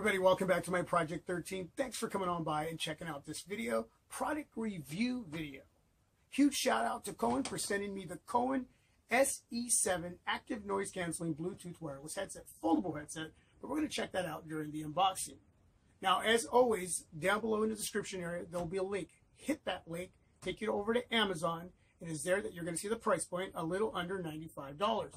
welcome back to my Project 13. Thanks for coming on by and checking out this video, product review video. Huge shout out to Cowin for sending me the Cowin SE7 active noise canceling Bluetooth wireless headset, foldable headset, but we're going to check that out during the unboxing. Now, as always, down below in the description area, there'll be a link. Hit that link, take you over to Amazon. And It is there that you're going to see the price point, a little under $95.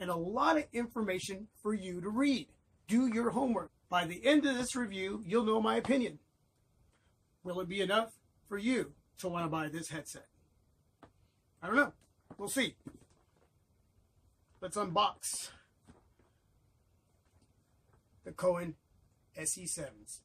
And a lot of information for you to read. Do your homework. By the end of this review, you'll know my opinion. Will it be enough for you to want to buy this headset? I don't know. We'll see. Let's unbox the Cowin SE7s.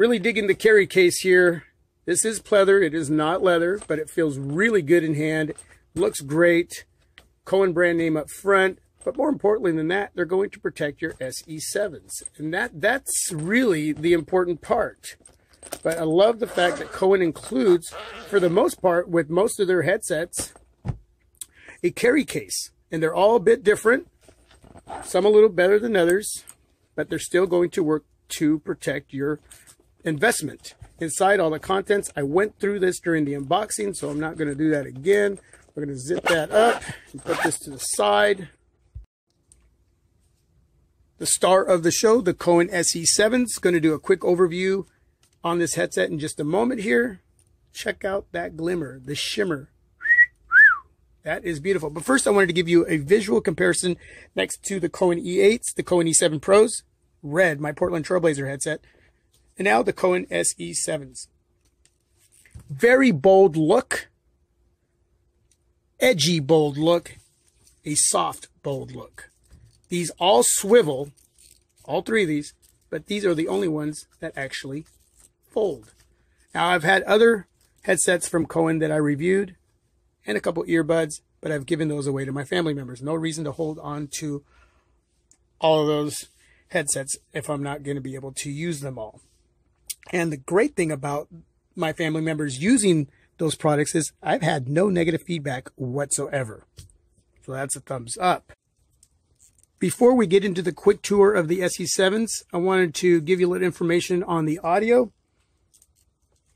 Really digging the carry case here. This is pleather. It is not leather, but it feels really good in hand. Looks great. Cowin brand name up front. But more importantly than that, they're going to protect your SE7s. And that that's really the important part. But I love the fact that Cowin includes, for the most part, with most of their headsets, a carry case. And they're all a bit different. Some a little better than others. But they're still going to work to protect your investment inside all the contents. I went through this during the unboxing, so I'm not going to do that again. We're going to zip that up and put this to the side. The star of the show, the Cowin SE7 is going to do a quick overview on this headset in just a moment here. Check out that glimmer, the shimmer. That is beautiful. But first, I wanted to give you a visual comparison next to the Cowin E8s, the Cowin E7 Pros, red, my Portland Trailblazer headset, and now the Cowin SE7s. Very bold look, edgy bold look, a soft bold look. These all swivel, all three of these, but these are the only ones that actually fold. Now I've had other headsets from Cowin that I reviewed and a couple earbuds, but I've given those away to my family members. No reason to hold on to all of those headsets if I'm not going to be able to use them all. And the great thing about my family members using those products is I've had no negative feedback whatsoever. So that's a thumbs up. Before we get into the quick tour of the SE7s, I wanted to give you a little information on the audio.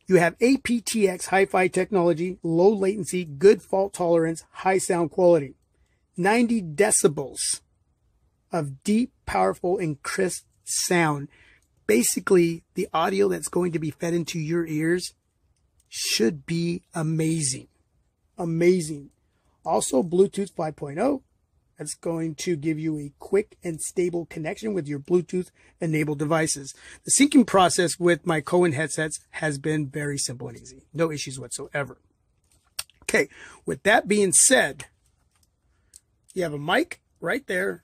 You have aptX hi-fi technology, low latency, good fault tolerance, high sound quality. 90 decibels of deep, powerful, and crisp sound basically the audio that's going to be fed into your ears should be amazing. Amazing. Also, Bluetooth 5.0. That's going to give you a quick and stable connection with your Bluetooth enabled devices. The syncing process with my Cowin headsets has been very simple and easy. No issues whatsoever. Okay, with that being said, you have a mic right there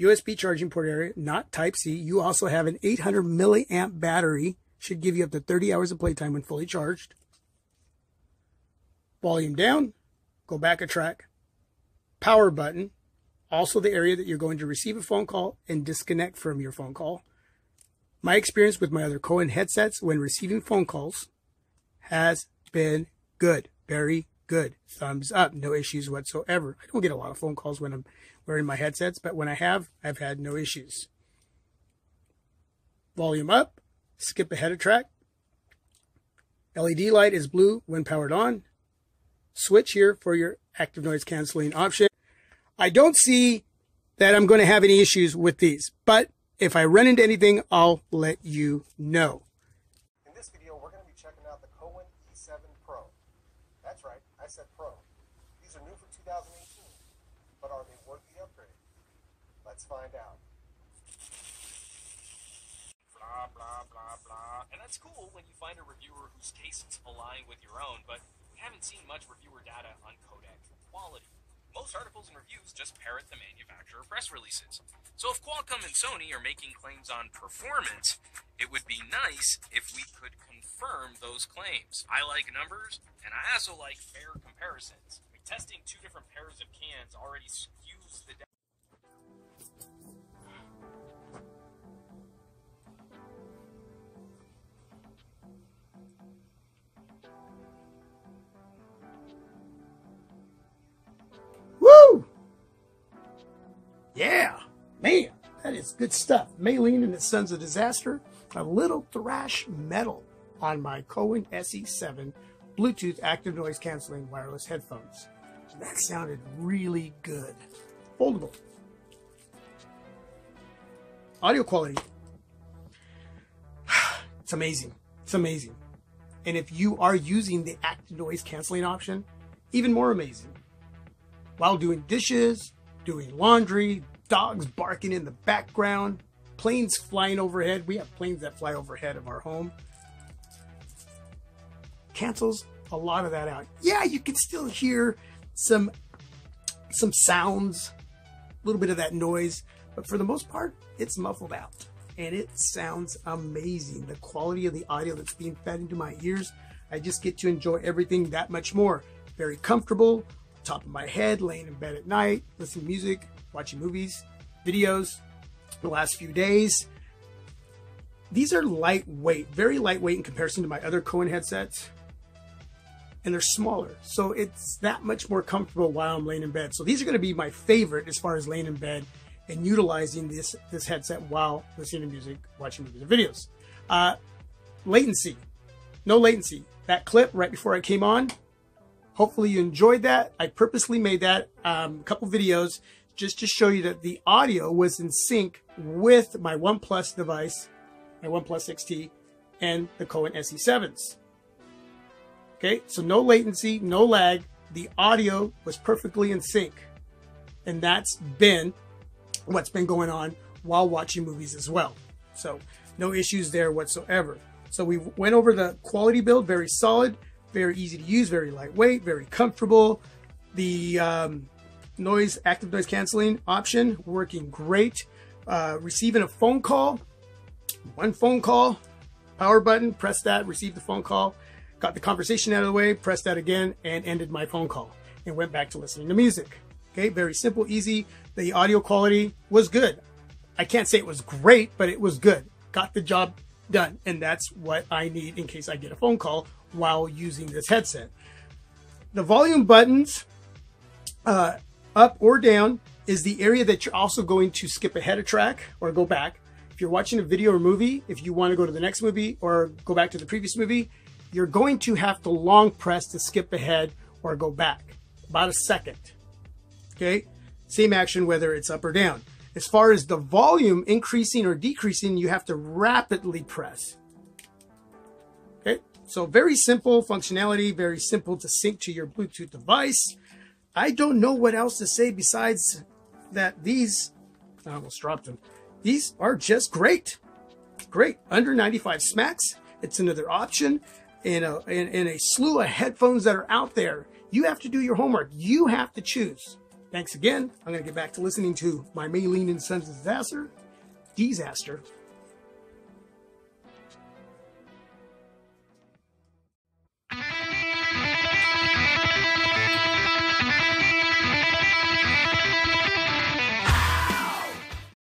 USB charging port area, not Type C. You also have an 800 milliamp battery should give you up to 30 hours of playtime when fully charged. Volume down, go back a track. Power button, also the area that you're going to receive a phone call and disconnect from your phone call. My experience with my other Cowin headsets when receiving phone calls has been good, very good. Thumbs up, no issues whatsoever. I don't get a lot of phone calls when I'm wearing my headsets, but when I have, I've had no issues. Volume up, skip ahead a track. LED light is blue when powered on. Switch here for your active noise canceling option. I don't see that I'm going to have any issues with these, but if I run into anything, I'll let you know. In this video, we're going to be checking out the Cowin E7 Pro. That's right, I said Pro. These are new for 2018, but are they worth the upgrade? Let's find out. Blah, blah, blah, blah. And that's cool when you find a reviewer whose tastes align with your own, but we haven't seen much reviewer data on codec quality. Most articles and reviews just parrot the manufacturer press releases. So if Qualcomm and Sony are making claims on performance, it would be nice if we could confirm those claims. I like numbers, and I also like fair comparisons. I mean, testing two different pairs of cans already skews the Yeah, man, that is good stuff. Maylene and the Sons of Disaster, a little thrash metal on my Cowin SE7 Bluetooth active noise canceling wireless headphones. That sounded really good. Foldable. Audio quality. It's amazing. It's amazing. And if you are using the active noise canceling option, even more amazing while doing dishes, doing laundry, dogs barking in the background, planes flying overhead. We have planes that fly overhead of our home. Cancels a lot of that out. Yeah, you can still hear some some sounds, a little bit of that noise, but for the most part, it's muffled out. And it sounds amazing. The quality of the audio that's being fed into my ears, I just get to enjoy everything that much more. Very comfortable, top of my head, laying in bed at night, listening to music, watching movies, videos, the last few days. These are lightweight, very lightweight in comparison to my other Cowin headsets. And they're smaller. So it's that much more comfortable while I'm laying in bed. So these are going to be my favorite as far as laying in bed and utilizing this, this headset while listening to music, watching movies or videos. Uh, latency. No latency. That clip right before I came on, Hopefully you enjoyed that. I purposely made that um, a couple videos just to show you that the audio was in sync with my OnePlus device, my OnePlus 6T, and the Cowin SE7s. Okay, so no latency, no lag. The audio was perfectly in sync. And that's been what's been going on while watching movies as well. So no issues there whatsoever. So we went over the quality build, very solid very easy to use, very lightweight, very comfortable. The um, noise, active noise canceling option working great. Uh, receiving a phone call, one phone call, power button, press that, received the phone call, got the conversation out of the way, pressed that again, and ended my phone call and went back to listening to music. Okay, very simple, easy. The audio quality was good. I can't say it was great, but it was good. Got the job done. And that's what I need in case I get a phone call while using this headset. The volume buttons, uh, up or down, is the area that you're also going to skip ahead a track or go back. If you're watching a video or movie, if you want to go to the next movie or go back to the previous movie, you're going to have to long press to skip ahead or go back. About a second. Okay? Same action whether it's up or down. As far as the volume increasing or decreasing, you have to rapidly press. So very simple functionality, very simple to sync to your Bluetooth device. I don't know what else to say besides that these, I almost dropped them. These are just great. Great. Under 95 smacks. It's another option in a, in, in a slew of headphones that are out there. You have to do your homework. You have to choose. Thanks again. I'm going to get back to listening to my Maylene and Sons disaster, disaster